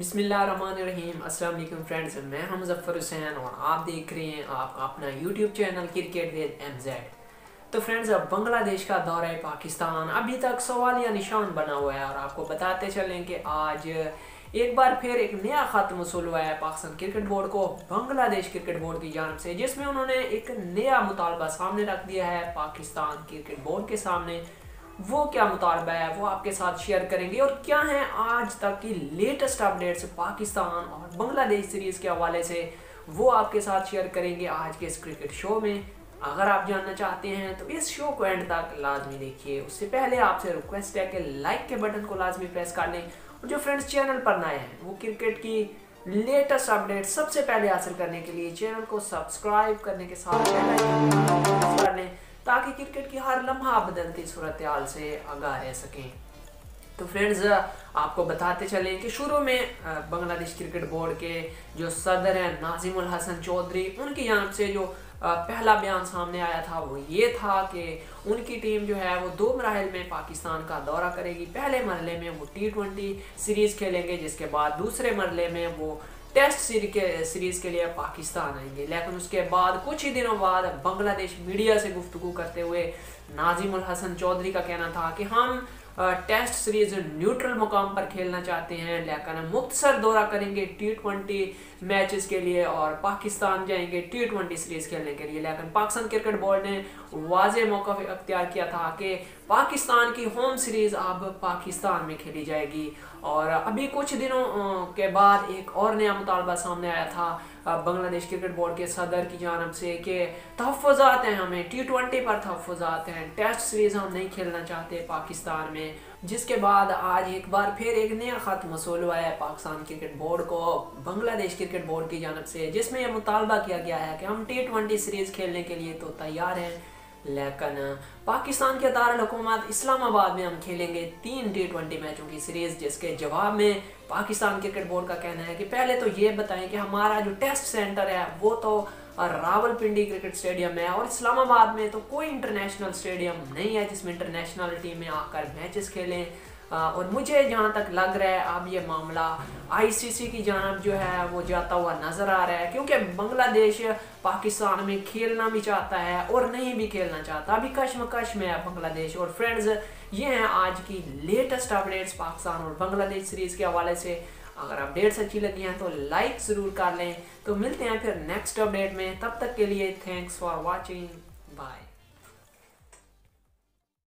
بسم اللہ الرحمن الرحیم، السلام علیکم فرینڈز، میں ہم مظفر حسین اور آپ دیکھ رہے ہیں آپ اپنا YouTube channel cricket with M Z. تو فرینڈز، اب بنگلہ دیش کا دورہ پاکستان ابھی تک سوال یا نشان بنا ہوا ہے اور آپ کو بتاتے چلیں کہ آج ایک بار پھر ایک نیا خط موصول ہوا ہے پاکستان کرکٹ بورڈ کو، بنگلہ دیش کرکٹ بورڈ کی جانب سے، جس میں انہوں نے ایک نیا مطالبہ سامنے رکھ دیا ہے پاکستان کرکٹ بورڈ کے سامنے۔ وہ کیا مطالبہ ہے؟ وہ آپ کے ساتھ شیئر کریں گے۔ اور کیا ہیں آج تک کی لیٹسٹ اپڈیٹس پاکستان اور بنگلہ دیش سیریز کے حوالے سے؟ وہ آپ کے ساتھ شیئر کریں گے آج کے اس کرکٹ شو میں۔ اگر آپ جاننا چاہتے ہیں تو اس شو کو اینڈ تک لازمی دیکھیے۔ اس سے پہلے آپ سے ریکویسٹ ہے کہ لائک کے بٹن کو لازمی پریس کر لیں۔ اور جو فرینڈز چینل پر نئے ہیں، وہ کرکٹ کی لیٹسٹ اپڈیٹ سب سے پہلے حاصل کرنے کے لیے چینل کو سبسکرائب کرنے کے ساتھ کر لیں۔ تاکہ کرکٹ کی ہر لمحہ بدلتی صورتحال سے آگاہ رہ سکیں۔ تو فرینڈز آپ کو بتاتے چلیں کہ شروع میں بنگلہ دیش کرکٹ بورڈ کے جو صدر ہیں، ناظم الحسن چودھری، ان کی جانب سے جو پہلا بیان سامنے آیا تھا، وہ یہ تھا کہ ان کی ٹیم جو ہے، وہ دو مراحل میں پاکستان کا دورہ کرے گی۔ پہلے مرحلے میں وہ ٹی ٹوینٹی سیریز کھیلیں گے، جس کے بعد دوسرے مرحلے میں وہ ٹیسٹ سیریز کے لیے پاکستان آئیں گے۔ لیکن اس کے بعد کچھ ہی دنوں بعد بنگلہ دیش میڈیا سے گفتگو کرتے ہوئے ناظم الحسن چودھری کا کہنا تھا کہ ہم ٹیسٹ سیریز نیوٹرل مقام پر کھیلنا چاہتے ہیں، لیکن مختصر دورہ کریں گے ٹی ٹوینٹی میچز کے لیے اور پاکستان جائیں گے ٹی ٹوینٹی سیریز کھیلنے کے لیے۔ لیکن پاکستان کرکٹ بورڈ نے واضح موقع اختیار کیا تھا کہ پاکستان کی ہوم سیریز اب پاکستان میں کھیلی جائے گی۔ اور ابھی کچھ دنوں کے بعد ایک اور نیا مطالبہ سامنے آیا تھا بنگلہ دیش کرکٹ بورڈ کے صدر کی جانب سے کہ تحفظات ہیں ہمیں۔ ٹی ٹوینٹی پر تحفظات ہیں۔ ٹیسٹ سیریز ہم نہیں کھیلنا چاہتے پاکستان میں۔ جس کے بعد آج ایک بار پھر ایک نیا خط مسول ہوا ہے پاکستان کرکٹ بورڈ کو، بنگلہ دیش کرکٹ بورڈ کی جانب سے، جس میں یہ مطالبہ کیا گیا ہے کہ ہم ٹی ٹوینٹی سیریز کھیلنے کے لیے تو تیار ہیں۔ لیکن پاکستان کے دارالحکومت اسلام آباد میں ہم کھیلیں گے تین ٹی ٹوینٹی میچوں کی سیریز، جس کے جواب میں پاکستان کرکٹ بورڈ کا کہنا ہے کہ پہلے تو یہ بتائیں کہ ہمارا جو ٹیسٹ سینٹر ہے، وہ تو راول پنڈی کرکٹ سٹیڈیم ہے اور اسلام آباد میں تو کوئی انٹرنیشنل سٹیڈیم نہیں ہے جس میں انٹرنیشنل ٹیمیں آ کر میچز کھیلیں۔ اور مجھے جہاں تک لگ رہا ہے، اب یہ معاملہ آئی سی سی کی جانب جو ہے، وہ جاتا ہوا نظر آ رہا ہے۔ کیونکہ بنگلہ دیش پاکستان میں کھیلنا بھی چاہتا ہے اور نہیں بھی کھیلنا چاہتا۔ ابھی کشمکش میں ہے بنگلہ دیش۔ اور فرینڈز یہ ہیں آج کی لیٹسٹ اپڈیٹس پاکستان اور بنگلہ دیش سیریز کے حوالے سے۔ اگر اپڈیٹس اچھی لگی ہیں تو لائک ضرور کر لیں۔ تو ملتے ہیں پھر نیکسٹ اپڈیٹ میں۔ تب تک کے لیے تھینکس فار واچنگ بائے